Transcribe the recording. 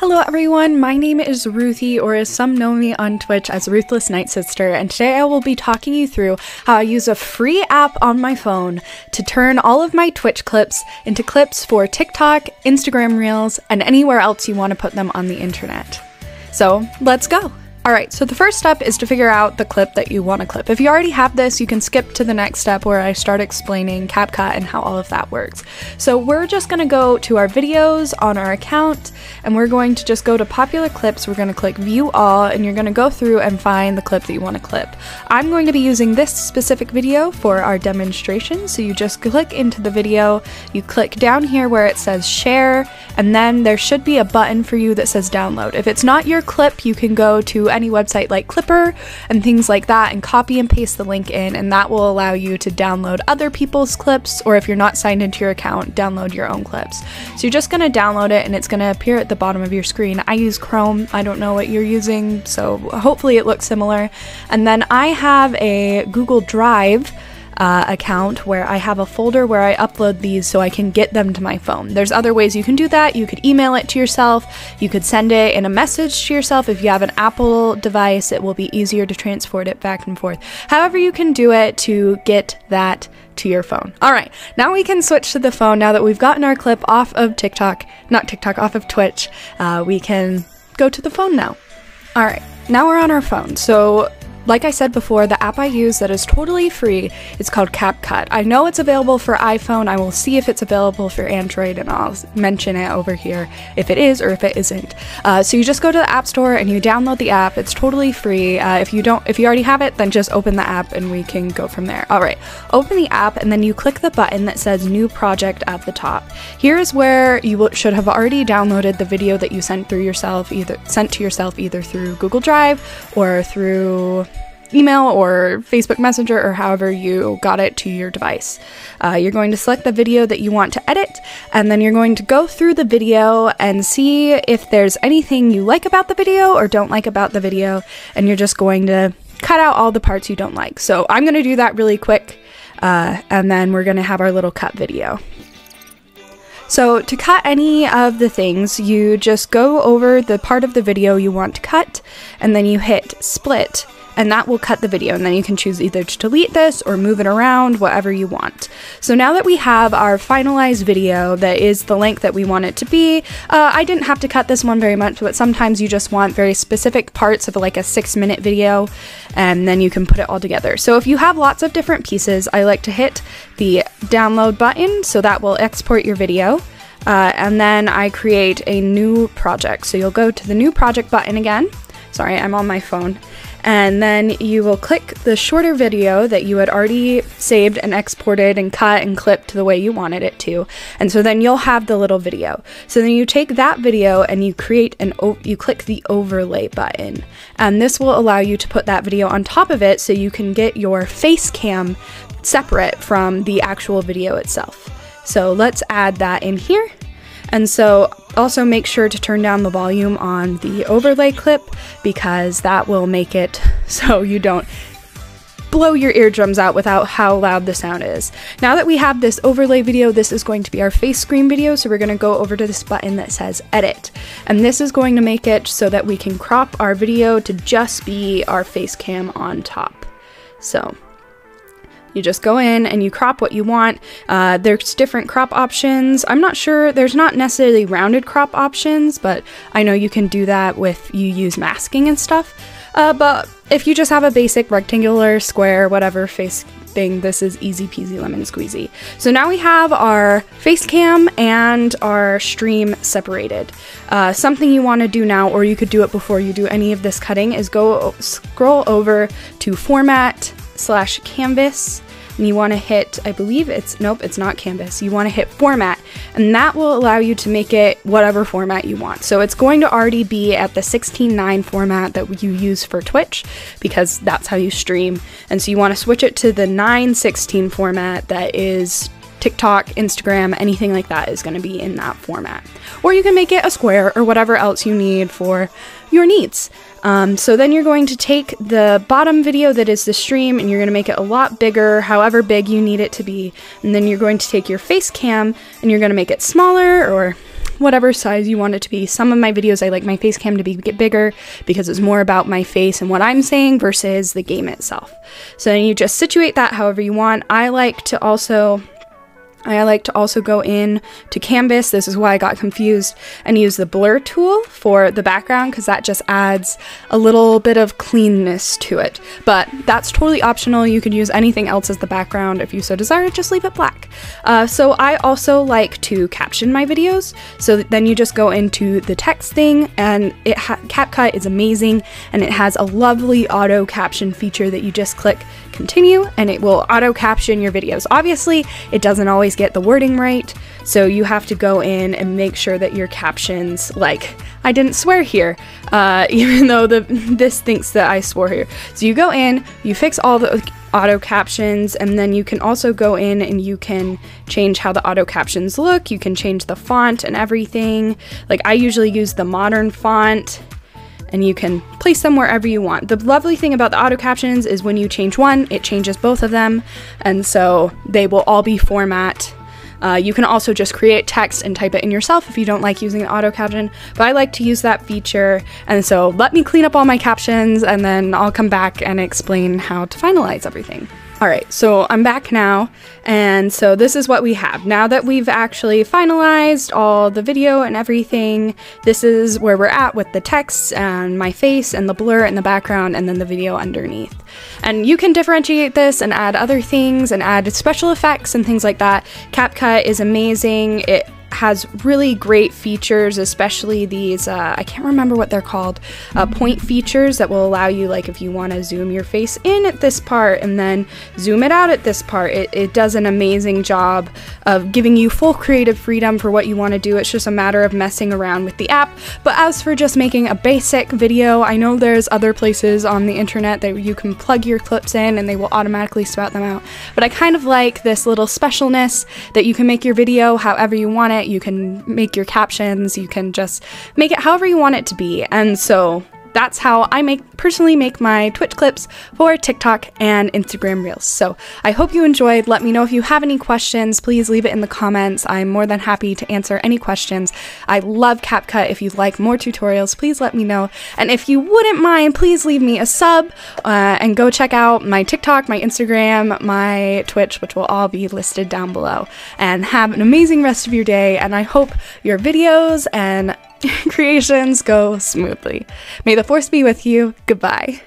Hello everyone, my name is Ruthie, or as some know me on Twitch as Ruthless Nightsister, and today I will be talking you through how I use a free app on my phone to turn all of my Twitch clips into clips for TikTok, Instagram Reels, and anywhere else you want to put them on the internet. So let's go! Alright, so the first step is to figure out the clip that you want to clip. If you already have this, you can skip to the next step where I start explaining CapCut and how all of that works. So we're just going to go to our videos on our account, and we're going to just go to popular clips, we're going to click view all, and you're going to go through and find the clip that you want to clip. I'm going to be using this specific video for our demonstration, so you just click into the video, you click down here where it says share, and then there should be a button for you that says download. If it's not your clip, you can go to any website like Clipper and things like that and copy and paste the link in, and that will allow you to download other people's clips, or if you're not signed into your account, download your own clips. So you're just going to download it and it's going to appear at the bottom of your screen. I use Chrome, I don't know what you're using, so hopefully it looks similar. And then I have a Google Drive uh, account where I have a folder where I upload these so I can get them to my phone. There's other ways you can do that. You could email it to yourself, you could send it in a message to yourself. If you have an Apple device, it will be easier to transport it back and forth. However, you can do it to get that to your phone. All right, now we can switch to the phone now that we've gotten our clip off of TikTok, not TikTok, off of Twitch. Uh, we can go to the phone now. All right, now we're on our phone. So like I said before, the app I use that is totally free is called CapCut. I know it's available for iPhone. I will see if it's available for Android and I'll mention it over here if it is or if it isn't. Uh, so you just go to the App Store and you download the app. It's totally free. Uh, if you don't, if you already have it, then just open the app and we can go from there. All right, open the app and then you click the button that says New Project at the top. Here is where you should have already downloaded the video that you sent through yourself, either sent to yourself either through Google Drive or through email or Facebook Messenger or however you got it to your device. Uh, you're going to select the video that you want to edit, and then you're going to go through the video and see if there's anything you like about the video or don't like about the video, and you're just going to cut out all the parts you don't like. So I'm going to do that really quick, uh, and then we're going to have our little cut video. So to cut any of the things, you just go over the part of the video you want to cut, and then you hit split, and that will cut the video. And then you can choose either to delete this or move it around, whatever you want. So now that we have our finalized video that is the length that we want it to be, uh, I didn't have to cut this one very much, but sometimes you just want very specific parts of like a six minute video, and then you can put it all together. So if you have lots of different pieces, I like to hit the download button, so that will export your video. Uh, and then I create a new project. So you'll go to the new project button again. Sorry, I'm on my phone and then you will click the shorter video that you had already saved and exported and cut and clipped the way you wanted it to. And so then you'll have the little video. So then you take that video and you create an you click the overlay button. And this will allow you to put that video on top of it so you can get your face cam separate from the actual video itself. So let's add that in here. And so also make sure to turn down the volume on the overlay clip because that will make it so you don't blow your eardrums out without how loud the sound is. Now that we have this overlay video, this is going to be our face screen video, so we're going to go over to this button that says edit. And this is going to make it so that we can crop our video to just be our face cam on top. So you just go in and you crop what you want. Uh, there's different crop options. I'm not sure, there's not necessarily rounded crop options, but I know you can do that with you use masking and stuff. Uh, but if you just have a basic rectangular, square, whatever face thing, this is easy peasy lemon squeezy. So now we have our face cam and our stream separated. Uh, something you want to do now, or you could do it before you do any of this cutting, is go scroll over to format slash canvas and you want to hit, I believe it's, nope, it's not canvas. You want to hit format and that will allow you to make it whatever format you want. So it's going to already be at the 16.9 format that you use for Twitch because that's how you stream. And so you want to switch it to the 916 format that is TikTok, Instagram, anything like that is going to be in that format. Or you can make it a square or whatever else you need for your needs. Um, so then you're going to take the bottom video that is the stream and you're going to make it a lot bigger, however big you need it to be. And then you're going to take your face cam and you're going to make it smaller or whatever size you want it to be. Some of my videos, I like my face cam to be get bigger because it's more about my face and what I'm saying versus the game itself. So then you just situate that however you want. I like to also I like to also go in to canvas, this is why I got confused, and use the blur tool for the background because that just adds a little bit of cleanness to it. But that's totally optional, you could use anything else as the background if you so desire, just leave it black. Uh, so I also like to caption my videos, so then you just go into the text thing and it CapCut is amazing and it has a lovely auto caption feature that you just click continue and it will auto caption your videos. Obviously, it doesn't always get the wording right, so you have to go in and make sure that your captions, like, I didn't swear here, uh, even though the this thinks that I swore here. So you go in, you fix all the auto captions, and then you can also go in and you can change how the auto captions look. You can change the font and everything. Like, I usually use the modern font and you can place them wherever you want. The lovely thing about the auto captions is when you change one, it changes both of them, and so they will all be format. Uh, you can also just create text and type it in yourself if you don't like using the auto caption, but I like to use that feature, and so let me clean up all my captions and then I'll come back and explain how to finalize everything. All right, so I'm back now, and so this is what we have. Now that we've actually finalized all the video and everything, this is where we're at with the text and my face and the blur in the background and then the video underneath. And you can differentiate this and add other things and add special effects and things like that. CapCut is amazing. It has really great features, especially these, uh, I can't remember what they're called, uh, point features that will allow you, like, if you want to zoom your face in at this part and then zoom it out at this part. It, it does an amazing job of giving you full creative freedom for what you want to do. It's just a matter of messing around with the app. But as for just making a basic video, I know there's other places on the internet that you can plug your clips in and they will automatically spout them out. But I kind of like this little specialness that you can make your video however you want it it, you can make your captions, you can just make it however you want it to be. And so that's how I make personally make my Twitch clips for TikTok and Instagram Reels. So I hope you enjoyed. Let me know if you have any questions. Please leave it in the comments. I'm more than happy to answer any questions. I love CapCut. If you'd like more tutorials, please let me know. And if you wouldn't mind, please leave me a sub uh, and go check out my TikTok, my Instagram, my Twitch, which will all be listed down below. And have an amazing rest of your day. And I hope your videos and creations go smoothly. May the force be with you. Goodbye.